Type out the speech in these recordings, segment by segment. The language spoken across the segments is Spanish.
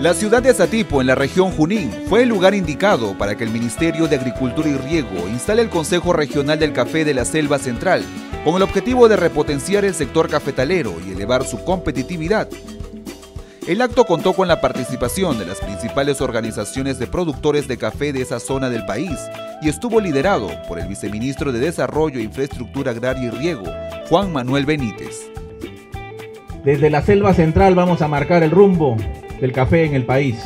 La ciudad de Satipo, en la región Junín, fue el lugar indicado para que el Ministerio de Agricultura y Riego instale el Consejo Regional del Café de la Selva Central, con el objetivo de repotenciar el sector cafetalero y elevar su competitividad. El acto contó con la participación de las principales organizaciones de productores de café de esa zona del país y estuvo liderado por el viceministro de Desarrollo e Infraestructura Agraria y Riego, Juan Manuel Benítez. Desde la Selva Central vamos a marcar el rumbo del café en el país,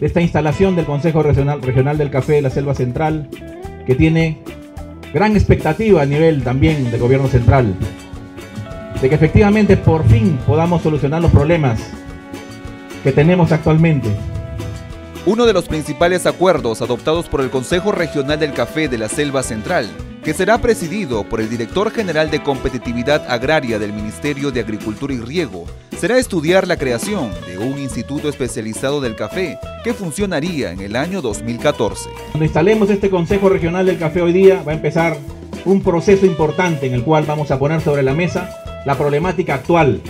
de esta instalación del Consejo Regional, Regional del Café de la Selva Central, que tiene gran expectativa a nivel también del gobierno central, de que efectivamente por fin podamos solucionar los problemas que tenemos actualmente. Uno de los principales acuerdos adoptados por el Consejo Regional del Café de la Selva Central que será presidido por el director general de competitividad agraria del Ministerio de Agricultura y Riego, será estudiar la creación de un instituto especializado del café que funcionaría en el año 2014. Cuando instalemos este Consejo Regional del Café hoy día va a empezar un proceso importante en el cual vamos a poner sobre la mesa la problemática actual.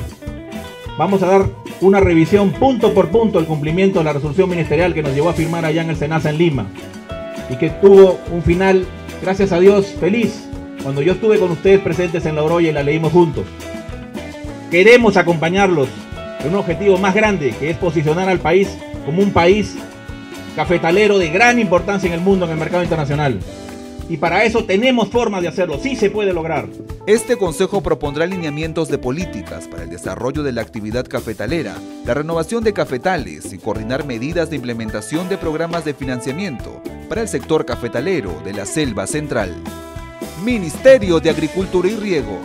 Vamos a dar una revisión punto por punto el cumplimiento de la resolución ministerial que nos llevó a firmar allá en el Senasa en Lima y que tuvo un final gracias a Dios, feliz cuando yo estuve con ustedes presentes en la Oroya y la leímos juntos. Queremos acompañarlos en un objetivo más grande, que es posicionar al país como un país cafetalero de gran importancia en el mundo, en el mercado internacional. Y para eso tenemos forma de hacerlo, sí se puede lograr. Este consejo propondrá lineamientos de políticas para el desarrollo de la actividad cafetalera, la renovación de cafetales y coordinar medidas de implementación de programas de financiamiento para el sector cafetalero de la Selva Central. Ministerio de Agricultura y Riego,